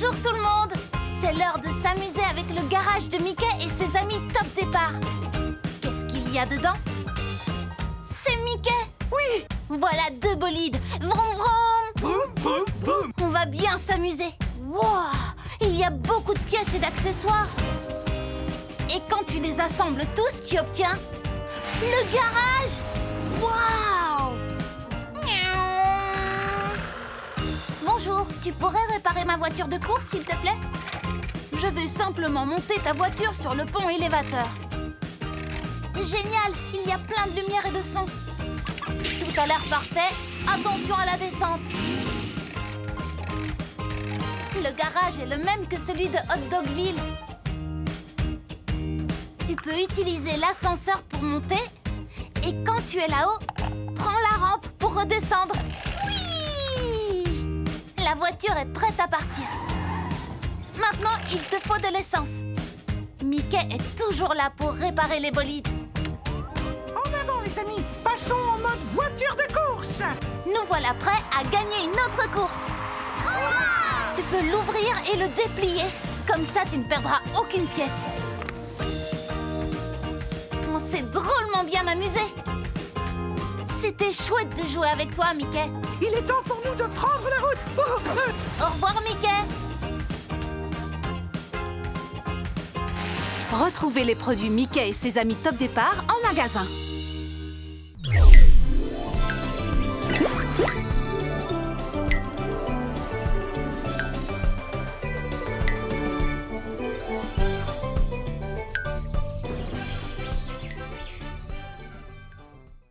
Bonjour tout le monde C'est l'heure de s'amuser avec le garage de Mickey et ses amis Top Départ. Qu'est-ce qu'il y a dedans? C'est Mickey Oui Voilà deux bolides. Vroom vroom Vroom, vroom, vroom On va bien s'amuser. Wow Il y a beaucoup de pièces et d'accessoires. Et quand tu les assembles tous, tu obtiens le garage tu pourrais réparer ma voiture de course, s'il te plaît? Je vais simplement monter ta voiture sur le pont élévateur. Génial Il y a plein de lumière et de son. Tout a l'air parfait. Attention à la descente. Le garage est le même que celui de Hot Dogville. Tu peux utiliser l'ascenseur pour monter et quand tu es là-haut, prends la rampe pour redescendre. La voiture est prête à partir. Maintenant, il te faut de l'essence. Mickey est toujours là pour réparer les bolides. En avant les amis Passons en mode voiture de course Nous voilà prêts à gagner une autre course. Tu peux l'ouvrir et le déplier. Comme ça, tu ne perdras aucune pièce. On s'est drôlement bien amusé. C'était chouette de jouer avec toi, Mickey. Il est temps pour nous de prendre Retrouvez les produits Mickey et ses amis Top Départ en magasin.